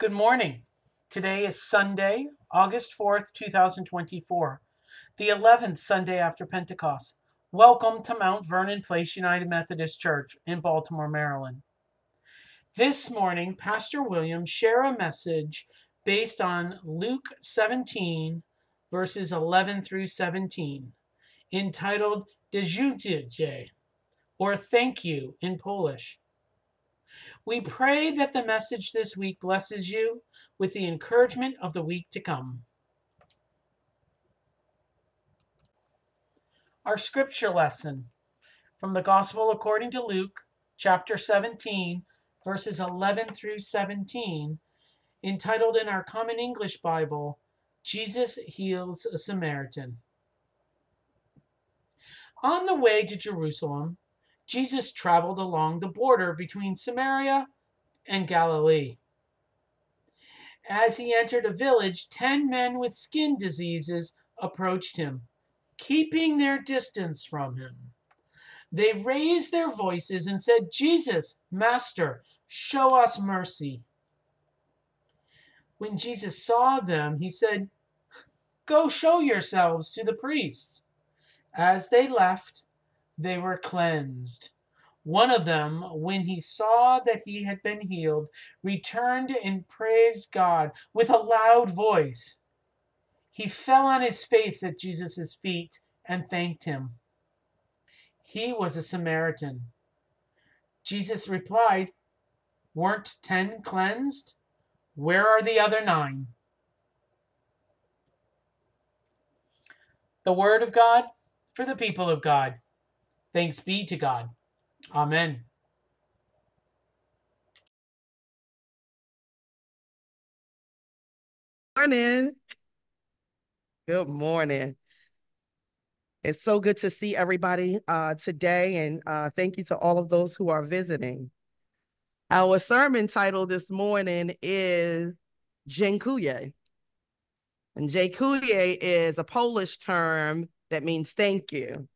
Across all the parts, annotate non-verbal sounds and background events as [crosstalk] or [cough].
Good morning. Today is Sunday, August 4th, 2024, the 11th Sunday after Pentecost. Welcome to Mount Vernon Place United Methodist Church in Baltimore, Maryland. This morning, Pastor Williams share a message based on Luke 17, verses 11 through 17, entitled Dziękuję, or Thank You in Polish. We pray that the message this week blesses you with the encouragement of the week to come. Our scripture lesson from the Gospel according to Luke, chapter 17, verses 11 through 17, entitled in our Common English Bible, Jesus Heals a Samaritan. On the way to Jerusalem, Jesus traveled along the border between Samaria and Galilee. As he entered a village, ten men with skin diseases approached him, keeping their distance from him. They raised their voices and said, Jesus, Master, show us mercy. When Jesus saw them, he said, Go show yourselves to the priests. As they left, they were cleansed. One of them, when he saw that he had been healed, returned and praised God with a loud voice. He fell on his face at Jesus' feet and thanked him. He was a Samaritan. Jesus replied, Weren't ten cleansed? Where are the other nine? The Word of God for the people of God. Thanks be to God. Amen. Morning. Good morning. It's so good to see everybody uh, today, and uh, thank you to all of those who are visiting. Our sermon title this morning is Dziękuję. And Dziękuję is a Polish term that means thank you.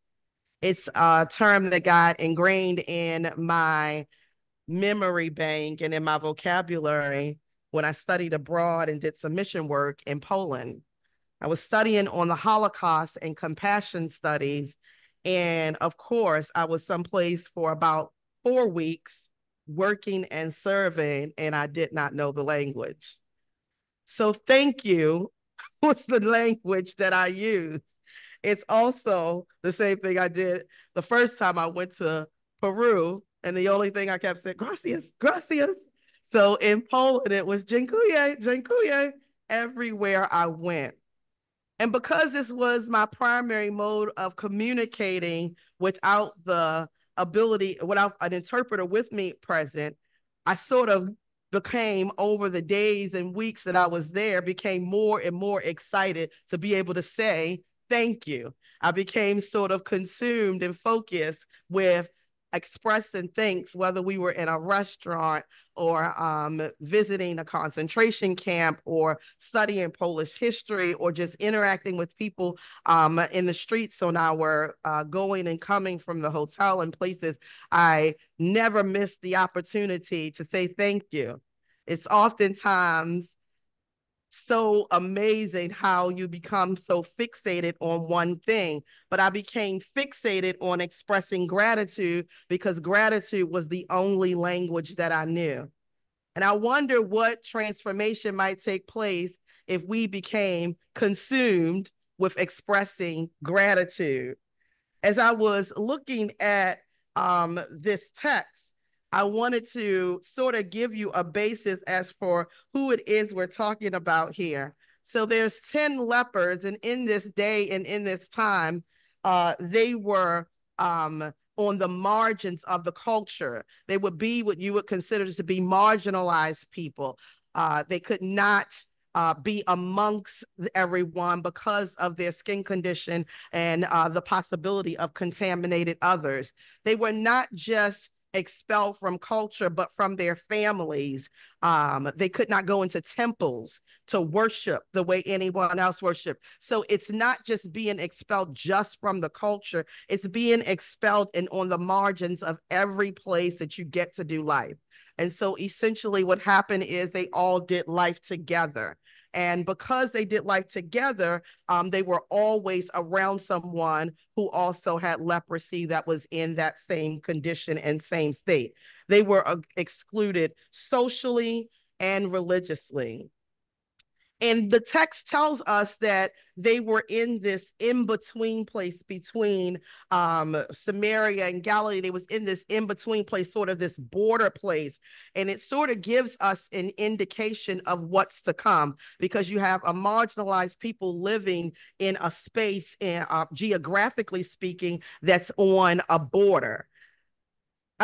It's a term that got ingrained in my memory bank and in my vocabulary when I studied abroad and did some mission work in Poland. I was studying on the Holocaust and compassion studies. And of course, I was someplace for about four weeks working and serving, and I did not know the language. So, thank you [laughs] was the language that I used. It's also the same thing I did the first time I went to Peru, and the only thing I kept saying, gracias, gracias. So in Poland, it was dziękuję, dziękuję everywhere I went. And because this was my primary mode of communicating without the ability, without an interpreter with me present, I sort of became over the days and weeks that I was there, became more and more excited to be able to say thank you. I became sort of consumed and focused with expressing thanks, whether we were in a restaurant or um, visiting a concentration camp or studying Polish history or just interacting with people um, in the streets on our uh, going and coming from the hotel and places. I never missed the opportunity to say thank you. It's oftentimes so amazing how you become so fixated on one thing. But I became fixated on expressing gratitude because gratitude was the only language that I knew. And I wonder what transformation might take place if we became consumed with expressing gratitude. As I was looking at um, this text, I wanted to sort of give you a basis as for who it is we're talking about here. So there's 10 lepers, and in this day and in this time, uh, they were um, on the margins of the culture. They would be what you would consider to be marginalized people. Uh, they could not uh, be amongst everyone because of their skin condition and uh, the possibility of contaminated others. They were not just expelled from culture, but from their families. Um, they could not go into temples to worship the way anyone else worship. So it's not just being expelled just from the culture, it's being expelled and on the margins of every place that you get to do life. And so essentially, what happened is they all did life together. And because they did life together, um, they were always around someone who also had leprosy that was in that same condition and same state. They were uh, excluded socially and religiously. And the text tells us that they were in this in-between place between um, Samaria and Galilee. They was in this in-between place, sort of this border place. And it sort of gives us an indication of what's to come because you have a marginalized people living in a space, in, uh, geographically speaking, that's on a border.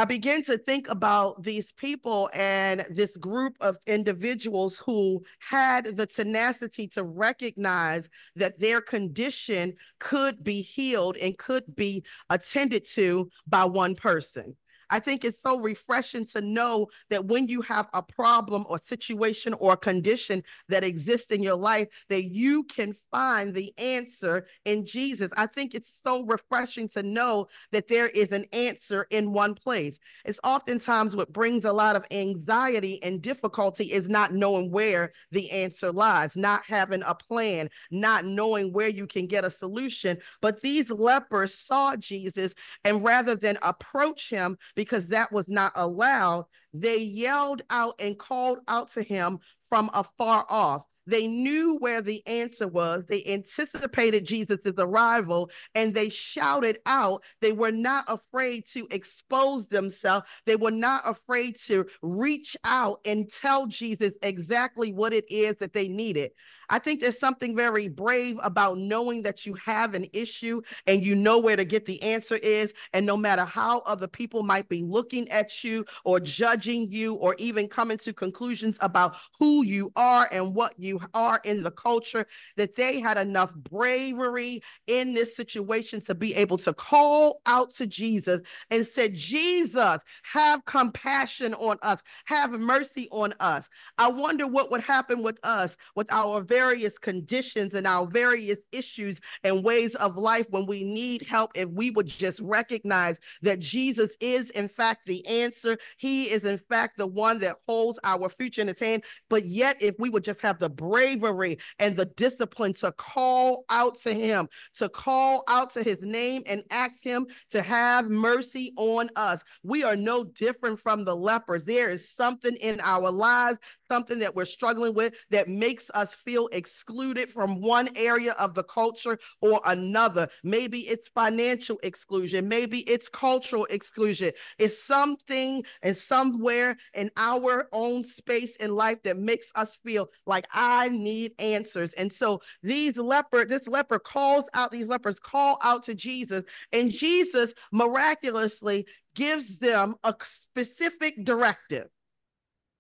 I begin to think about these people and this group of individuals who had the tenacity to recognize that their condition could be healed and could be attended to by one person. I think it's so refreshing to know that when you have a problem or situation or condition that exists in your life, that you can find the answer in Jesus. I think it's so refreshing to know that there is an answer in one place. It's oftentimes what brings a lot of anxiety and difficulty is not knowing where the answer lies, not having a plan, not knowing where you can get a solution. But these lepers saw Jesus, and rather than approach him, because that was not allowed, they yelled out and called out to him from afar off. They knew where the answer was. They anticipated Jesus' arrival and they shouted out. They were not afraid to expose themselves. They were not afraid to reach out and tell Jesus exactly what it is that they needed. I think there's something very brave about knowing that you have an issue and you know where to get the answer is. And no matter how other people might be looking at you or judging you or even coming to conclusions about who you are and what you are in the culture, that they had enough bravery in this situation to be able to call out to Jesus and said, Jesus, have compassion on us, have mercy on us. I wonder what would happen with us, with our very various conditions and our various issues and ways of life when we need help, if we would just recognize that Jesus is, in fact, the answer. He is, in fact, the one that holds our future in his hand. But yet, if we would just have the bravery and the discipline to call out to him, to call out to his name and ask him to have mercy on us, we are no different from the lepers. There is something in our lives something that we're struggling with that makes us feel excluded from one area of the culture or another. Maybe it's financial exclusion, maybe it's cultural exclusion. It's something and somewhere in our own space in life that makes us feel like I need answers. And so these leper, this leper calls out, these lepers call out to Jesus, and Jesus miraculously gives them a specific directive.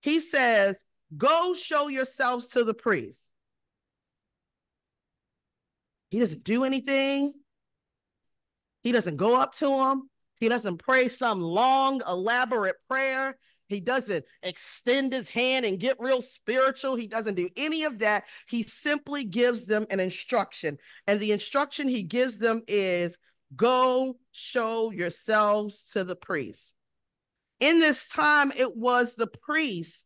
He says, Go show yourselves to the priest. He doesn't do anything. He doesn't go up to him. He doesn't pray some long, elaborate prayer. He doesn't extend his hand and get real spiritual. He doesn't do any of that. He simply gives them an instruction. And the instruction he gives them is go show yourselves to the priest. In this time, it was the priest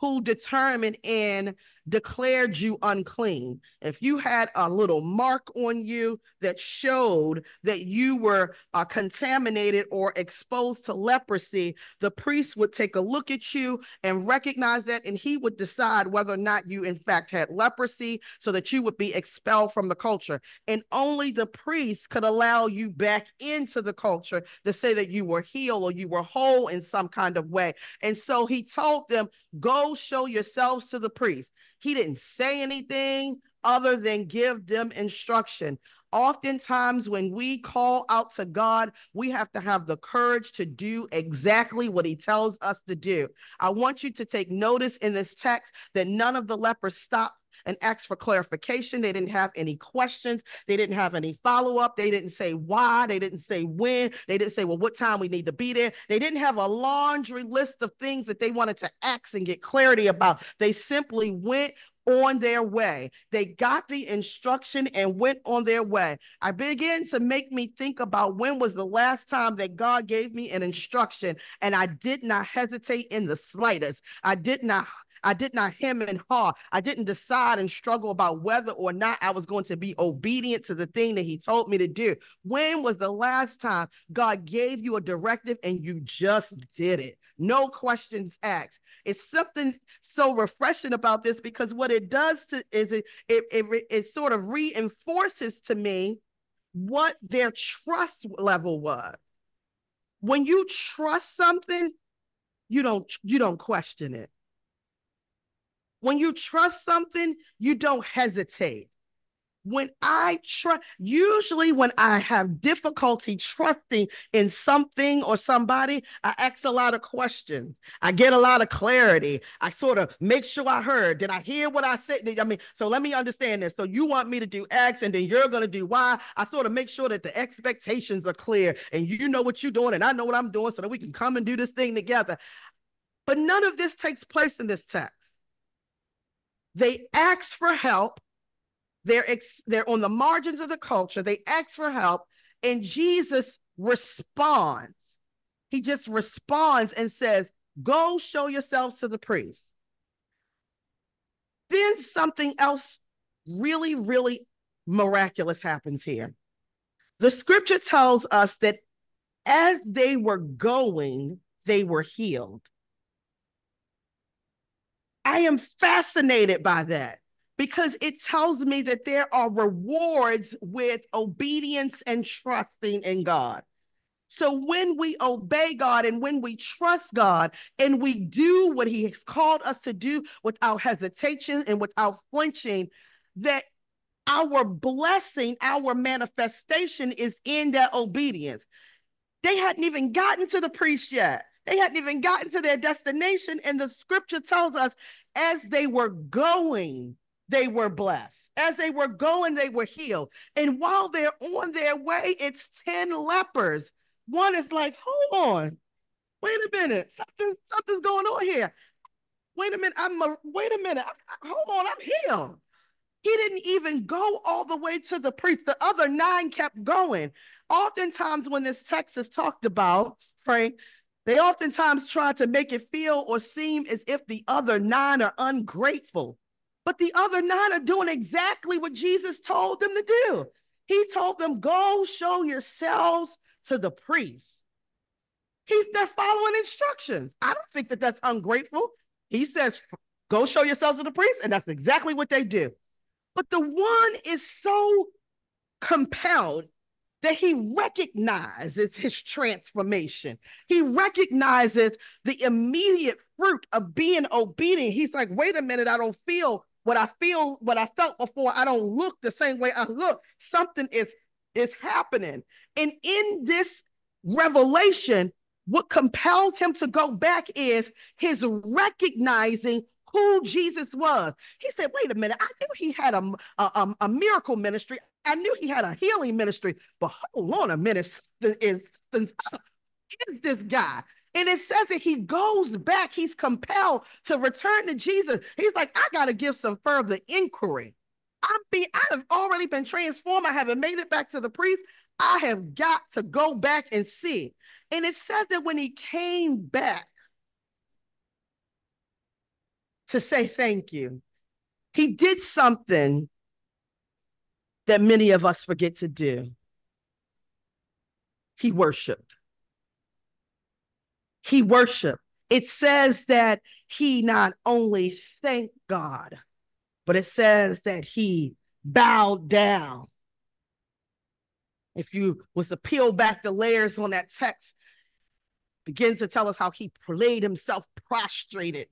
who determine and declared you unclean. If you had a little mark on you that showed that you were uh, contaminated or exposed to leprosy, the priest would take a look at you and recognize that, and he would decide whether or not you, in fact, had leprosy so that you would be expelled from the culture. And only the priest could allow you back into the culture to say that you were healed or you were whole in some kind of way. And so he told them, Go show yourselves to the priest. He didn't say anything other than give them instruction. Oftentimes, when we call out to God, we have to have the courage to do exactly what He tells us to do. I want you to take notice in this text that none of the lepers stopped and asked for clarification. They didn't have any questions. They didn't have any follow up. They didn't say why. They didn't say when. They didn't say, well, what time we need to be there. They didn't have a laundry list of things that they wanted to ask and get clarity about. They simply went on their way. They got the instruction and went on their way. I began to make me think about when was the last time that God gave me an instruction and I did not hesitate in the slightest. I did not I did not hem and haw. I didn't decide and struggle about whether or not I was going to be obedient to the thing that he told me to do. When was the last time God gave you a directive and you just did it? No questions asked. It's something so refreshing about this because what it does to is it it, it, it sort of reinforces to me what their trust level was. When you trust something, you don't you don't question it. When you trust something, you don't hesitate when I trust, usually when I have difficulty trusting in something or somebody, I ask a lot of questions. I get a lot of clarity. I sort of make sure I heard. Did I hear what I said? I mean, so let me understand this. So you want me to do X and then you're going to do Y. I sort of make sure that the expectations are clear and you know what you're doing and I know what I'm doing so that we can come and do this thing together. But none of this takes place in this text. They ask for help they're, ex- they're on the margins of the culture. They ask for help, and Jesus responds. He just responds and says, Go show yourselves to the priest. Then something else really, really miraculous happens here. The scripture tells us that as they were going, they were healed. I am fascinated by that because it tells me that there are rewards with obedience and trusting in God. So when we obey God and when we trust God and we do what He has called us to do without hesitation and without flinching, that our blessing, our manifestation is in that obedience. They hadn't even gotten to the priest yet. They hadn't even gotten to their destination. And the scripture tells us as they were going, they were blessed. As they were going, they were healed. And while they're on their way, it's 10 lepers. One is like, hold on, wait a minute, something, something's going on here. Wait a minute, I'm a, wait a minute, hold on, I'm healed. He didn't even go all the way to the priest. The other nine kept going. Oftentimes, when this text is talked about, Frank, they oftentimes try to make it feel or seem as if the other nine are ungrateful. But the other nine are doing exactly what Jesus told them to do. He told them, go show yourselves to the priest. He's they're following instructions. I don't think that that's ungrateful. He says, go show yourselves to the priest, and that's exactly what they do. But the one is so compelled that he recognizes his transformation. He recognizes the immediate fruit of being obedient. He's like, wait a minute, I don't feel what I feel, what I felt before, I don't look the same way I look. Something is is happening. And in this revelation, what compelled him to go back is his recognizing who Jesus was. He said, wait a minute, I knew he had a, a, a miracle ministry. I knew he had a healing ministry, but hold on a minute. Is, is, is this guy? And it says that he goes back, he's compelled to return to Jesus. He's like, I got to give some further inquiry. I'm being, I have already been transformed. I haven't made it back to the priest. I have got to go back and see. And it says that when he came back to say thank you, he did something that many of us forget to do. He worshiped he worshiped. It says that he not only thanked God, but it says that he bowed down. If you was to peel back the layers on that text, begins to tell us how he laid himself prostrated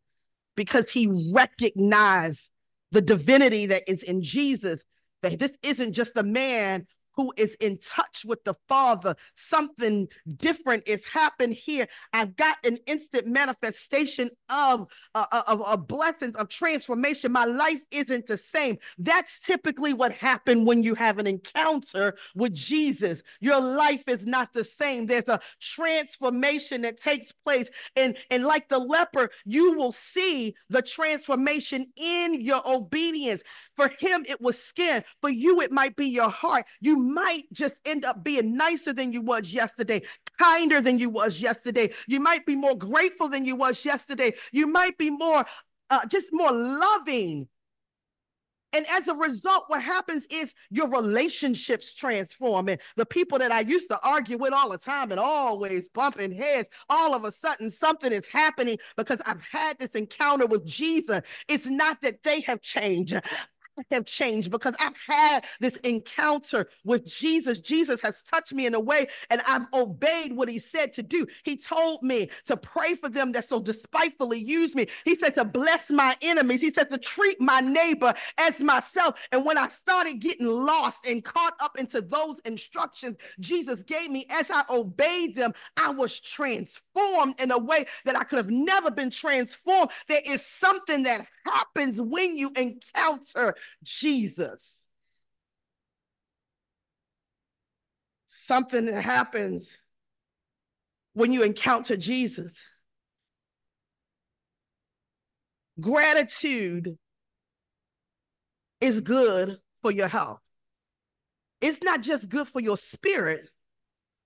because he recognized the divinity that is in Jesus. That this isn't just a man who is in touch with the Father, something different is happened here. I've got an instant manifestation of, uh, of a blessing of transformation. My life isn't the same. That's typically what happened when you have an encounter with Jesus. Your life is not the same. There's a transformation that takes place. And, and like the leper, you will see the transformation in your obedience. For him, it was skin. For you, it might be your heart. You might just end up being nicer than you was yesterday, kinder than you was yesterday. You might be more grateful than you was yesterday. You might be more, uh, just more loving and as a result, what happens is your relationships transform. And the people that I used to argue with all the time and always bumping heads, all of a sudden something is happening because I've had this encounter with Jesus. It's not that they have changed have changed because I've had this encounter with Jesus. Jesus has touched me in a way and I've obeyed what he said to do. He told me to pray for them that so despitefully use me. He said to bless my enemies. He said to treat my neighbor as myself. And when I started getting lost and caught up into those instructions Jesus gave me as I obeyed them, I was transformed in a way that I could have never been transformed. There is something that happens when you encounter Jesus. Something that happens when you encounter Jesus. Gratitude is good for your health. It's not just good for your spirit,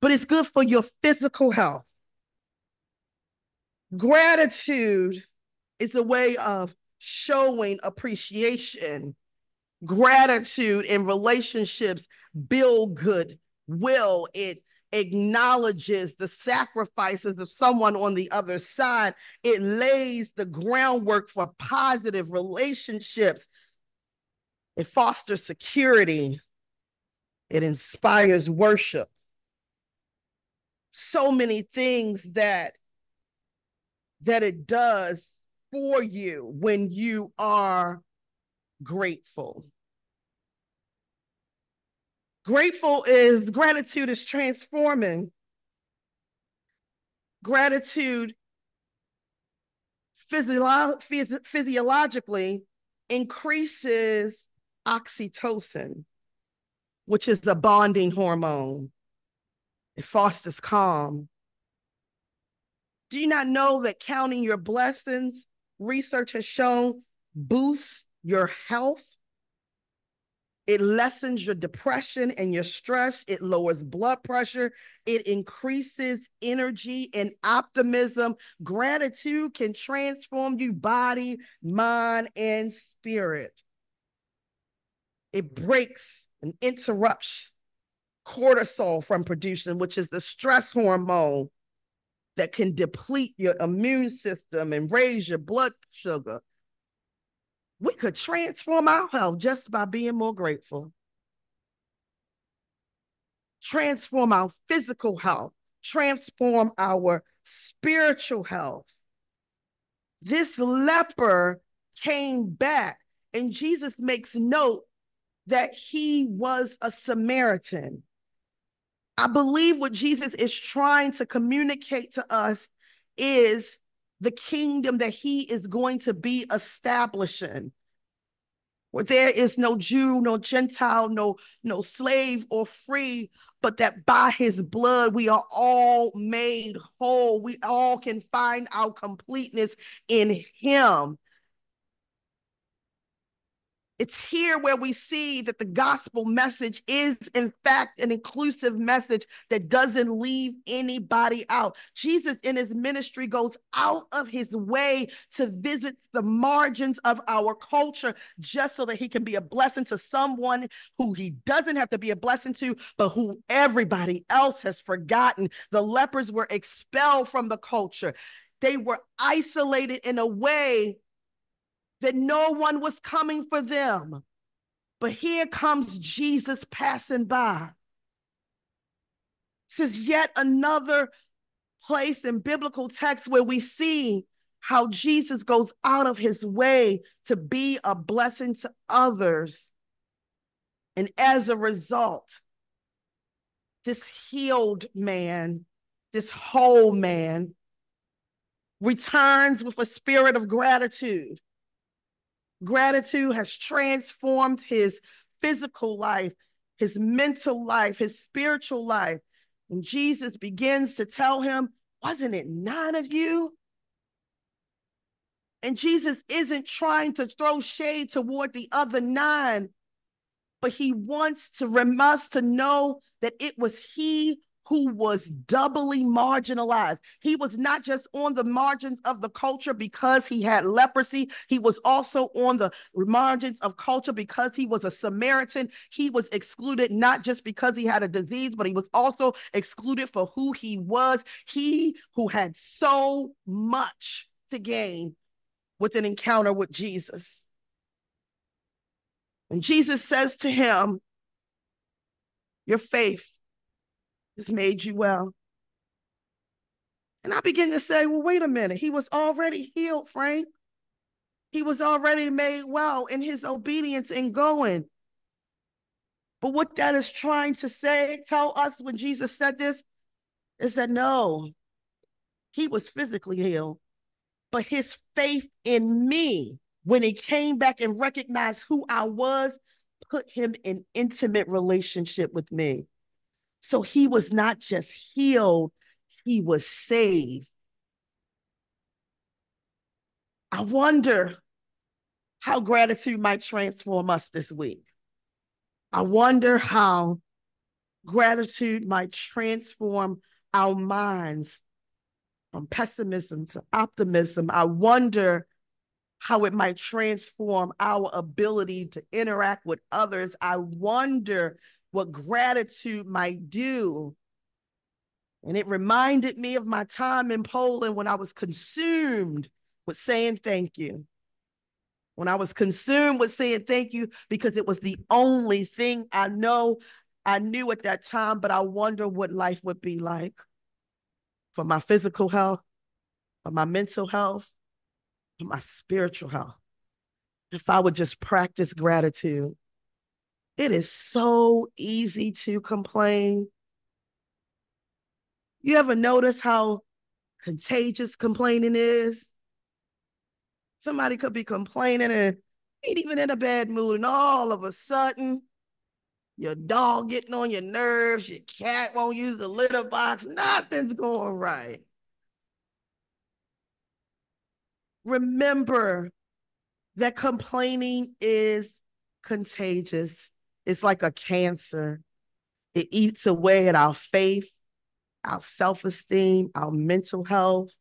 but it's good for your physical health. Gratitude is a way of showing appreciation, gratitude in relationships build good will. It acknowledges the sacrifices of someone on the other side. It lays the groundwork for positive relationships. It fosters security. It inspires worship. So many things that that it does for you when you are grateful. Grateful is gratitude is transforming. Gratitude physio- phys- physiologically increases oxytocin, which is a bonding hormone. It fosters calm. Do you not know that counting your blessings research has shown boosts your health. It lessens your depression and your stress. It lowers blood pressure. It increases energy and optimism. Gratitude can transform you body, mind, and spirit. It breaks and interrupts cortisol from producing, which is the stress hormone that can deplete your immune system and raise your blood sugar. We could transform our health just by being more grateful. Transform our physical health, transform our spiritual health. This leper came back, and Jesus makes note that he was a Samaritan. I believe what Jesus is trying to communicate to us is the kingdom that he is going to be establishing where there is no Jew, no Gentile, no, no slave or free, but that by his blood we are all made whole. We all can find our completeness in him. It's here where we see that the gospel message is, in fact, an inclusive message that doesn't leave anybody out. Jesus, in his ministry, goes out of his way to visit the margins of our culture just so that he can be a blessing to someone who he doesn't have to be a blessing to, but who everybody else has forgotten. The lepers were expelled from the culture, they were isolated in a way that no one was coming for them. But here comes Jesus passing by. This is yet another place in biblical text where we see how Jesus goes out of his way to be a blessing to others. And as a result, this healed man, this whole man, returns with a spirit of gratitude. Gratitude has transformed his physical life, his mental life, his spiritual life. And Jesus begins to tell him, Wasn't it nine of you? And Jesus isn't trying to throw shade toward the other nine, but he wants to us to know that it was he who was doubly marginalized. He was not just on the margins of the culture because he had leprosy, he was also on the margins of culture because he was a Samaritan. He was excluded not just because he had a disease, but he was also excluded for who he was. He who had so much to gain with an encounter with Jesus. And Jesus says to him, Your faith has made you well. And I begin to say, well, wait a minute. He was already healed, Frank. He was already made well in his obedience and going. But what that is trying to say, tell us when Jesus said this, is that no, he was physically healed, but his faith in me, when he came back and recognized who I was, put him in intimate relationship with me. So he was not just healed, he was saved. I wonder how gratitude might transform us this week. I wonder how gratitude might transform our minds from pessimism to optimism. I wonder how it might transform our ability to interact with others. I wonder what gratitude might do. And it reminded me of my time in Poland when I was consumed with saying thank you. When I was consumed with saying thank you because it was the only thing I know I knew at that time, but I wonder what life would be like for my physical health, for my mental health, for my spiritual health. If I would just practice gratitude it is so easy to complain. You ever notice how contagious complaining is? Somebody could be complaining and ain't even in a bad mood, and all of a sudden, your dog getting on your nerves, your cat won't use the litter box, nothing's going right. Remember that complaining is contagious. It's like a cancer. It eats away at our faith, our self esteem, our mental health.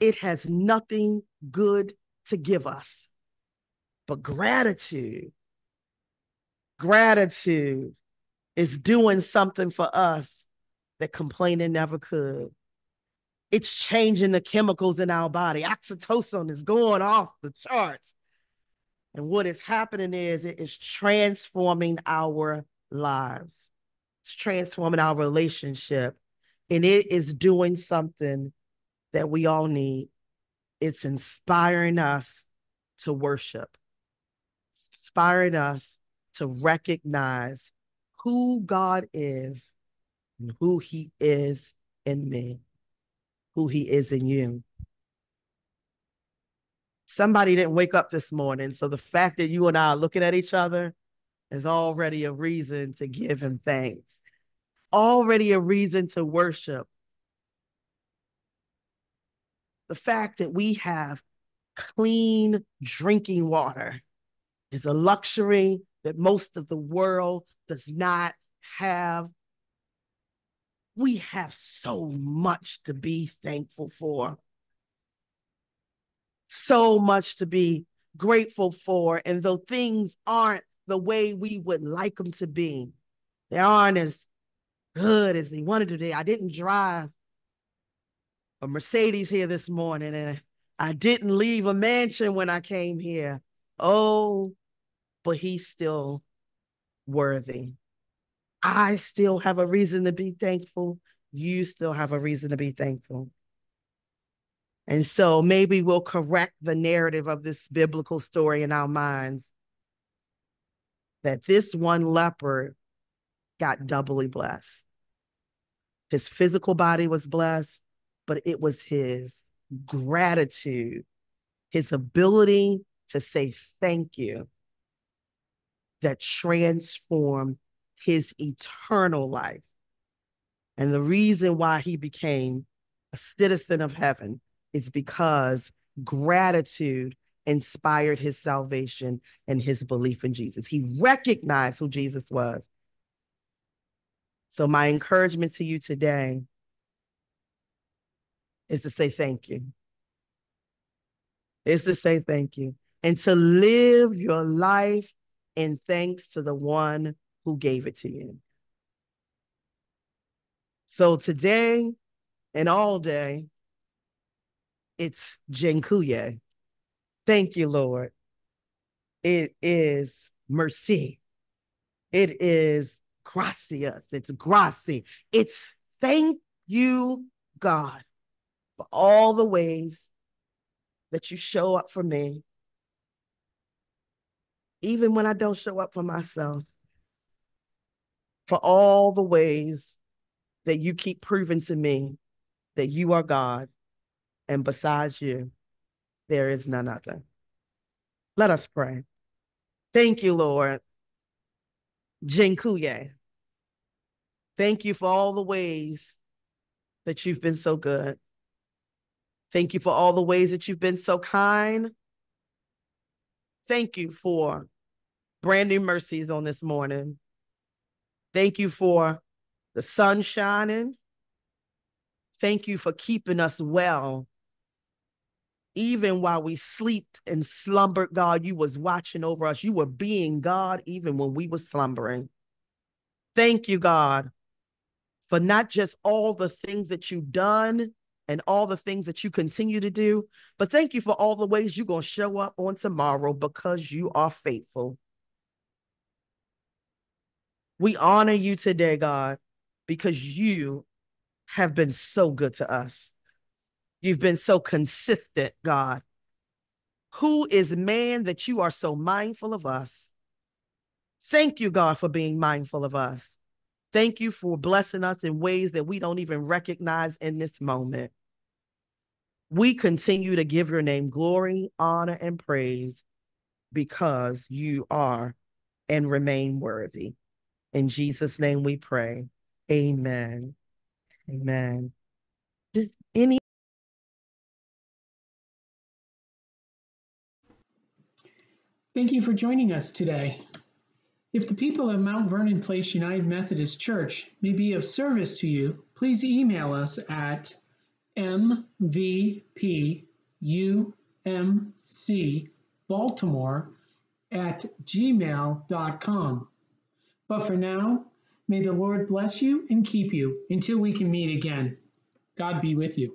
It has nothing good to give us. But gratitude, gratitude is doing something for us that complaining never could. It's changing the chemicals in our body. Oxytocin is going off the charts. And what is happening is it is transforming our lives. It's transforming our relationship. And it is doing something that we all need. It's inspiring us to worship, it's inspiring us to recognize who God is and who He is in me, who He is in you somebody didn't wake up this morning. So the fact that you and I are looking at each other is already a reason to give him thanks, already a reason to worship. The fact that we have clean drinking water is a luxury that most of the world does not have. We have so much to be thankful for so much to be grateful for. And though things aren't the way we would like them to be, they aren't as good as they wanted to be. I didn't drive a Mercedes here this morning and I didn't leave a mansion when I came here. Oh, but he's still worthy. I still have a reason to be thankful. You still have a reason to be thankful. And so maybe we'll correct the narrative of this biblical story in our minds that this one leper got doubly blessed. His physical body was blessed, but it was his gratitude, his ability to say thank you that transformed his eternal life. And the reason why he became a citizen of heaven is because gratitude inspired his salvation and his belief in Jesus. He recognized who Jesus was. So, my encouragement to you today is to say thank you. Is to say thank you and to live your life in thanks to the one who gave it to you. So today and all day, it's Dziękuję. Thank you, Lord. It is mercy. It is gracias. It's gracie. It's thank you, God, for all the ways that you show up for me, even when I don't show up for myself, for all the ways that you keep proving to me that you are God, and besides you, there is none other. Let us pray. Thank you, Lord. Dziękuję. Thank you for all the ways that you've been so good. Thank you for all the ways that you've been so kind. Thank you for brand new mercies on this morning. Thank you for the sun shining. Thank you for keeping us well even while we slept and slumbered, God, you was watching over us. You were being God even when we were slumbering. Thank you, God, for not just all the things that you've done and all the things that you continue to do, but thank you for all the ways you're going to show up on tomorrow because you are faithful. We honor you today, God, because you have been so good to us. You've been so consistent, God. Who is man that you are so mindful of us? Thank you, God, for being mindful of us. Thank you for blessing us in ways that we don't even recognize in this moment. We continue to give your name glory, honor, and praise because you are and remain worthy. In Jesus' name we pray. Amen. Amen. Does any Thank you for joining us today. If the people of Mount Vernon Place United Methodist Church may be of service to you, please email us at mvpumcbaltimore at gmail.com. But for now, may the Lord bless you and keep you until we can meet again. God be with you.